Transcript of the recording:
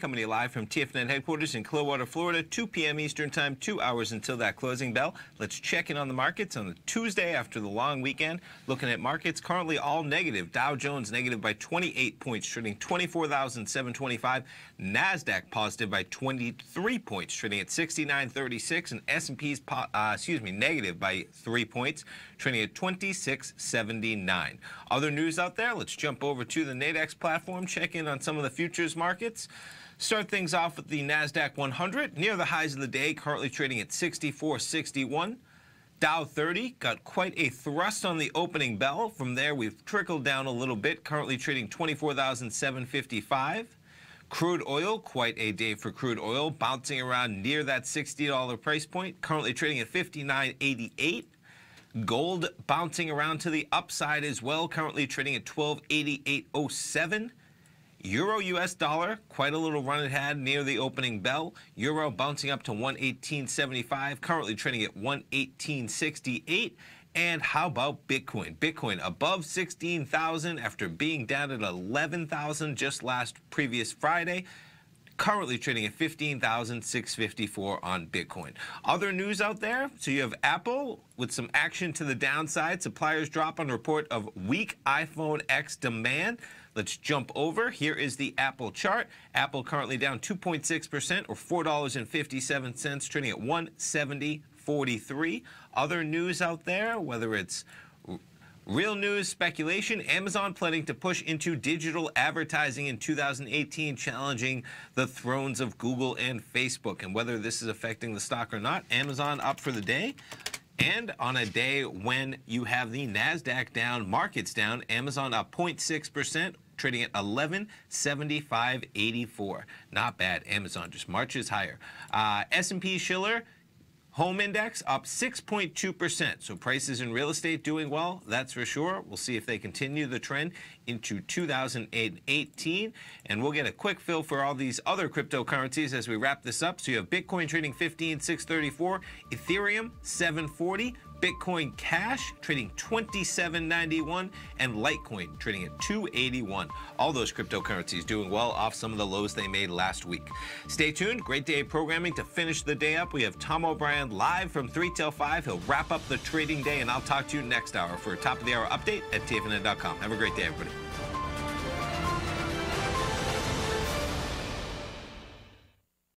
Coming live from TFNN headquarters in Clearwater, Florida, 2 p.m. Eastern Time, two hours until that closing bell. Let's check in on the markets on the Tuesday after the long weekend. Looking at markets, currently all negative. Dow Jones negative by 28 points, trading 24,725. Nasdaq positive by 23 points, trading at 6936, and S&P's uh, excuse me negative by three points, trading at 2679. Other news out there. Let's jump over to the Nadex platform, check in on some of the futures markets. Start things off with the NASDAQ 100, near the highs of the day, currently trading at 64.61. Dow 30 got quite a thrust on the opening bell. From there, we've trickled down a little bit, currently trading 24,755. Crude oil, quite a day for crude oil, bouncing around near that $60 price point, currently trading at 59.88. Gold bouncing around to the upside as well, currently trading at 1288.07. Euro US dollar, quite a little run it had near the opening bell. Euro bouncing up to 118.75, currently trading at 118.68. And how about Bitcoin? Bitcoin above 16,000 after being down at 11,000 just last previous Friday currently trading at 15,654 on Bitcoin. Other news out there, so you have Apple with some action to the downside. Suppliers drop on report of weak iPhone X demand. Let's jump over. Here is the Apple chart. Apple currently down 2.6% or $4.57, trading at 170.43. Other news out there, whether it's Real news speculation Amazon planning to push into digital advertising in 2018, challenging the thrones of Google and Facebook. And whether this is affecting the stock or not, Amazon up for the day. And on a day when you have the NASDAQ down, markets down, Amazon up 0.6%, trading at 1175.84. Not bad. Amazon just marches higher. Uh, S&P Shiller Home index up 6.2%. So prices in real estate doing well, that's for sure. We'll see if they continue the trend into 2018. And we'll get a quick fill for all these other cryptocurrencies as we wrap this up. So you have Bitcoin trading 15,634, Ethereum 740, Bitcoin Cash trading 27.91 and Litecoin trading at 281. All those cryptocurrencies doing well off some of the lows they made last week. Stay tuned. Great day of programming to finish the day up. We have Tom O'Brien live from 3 till 5. He'll wrap up the trading day and I'll talk to you next hour for a top of the hour update at TFNN.com. Have a great day, everybody.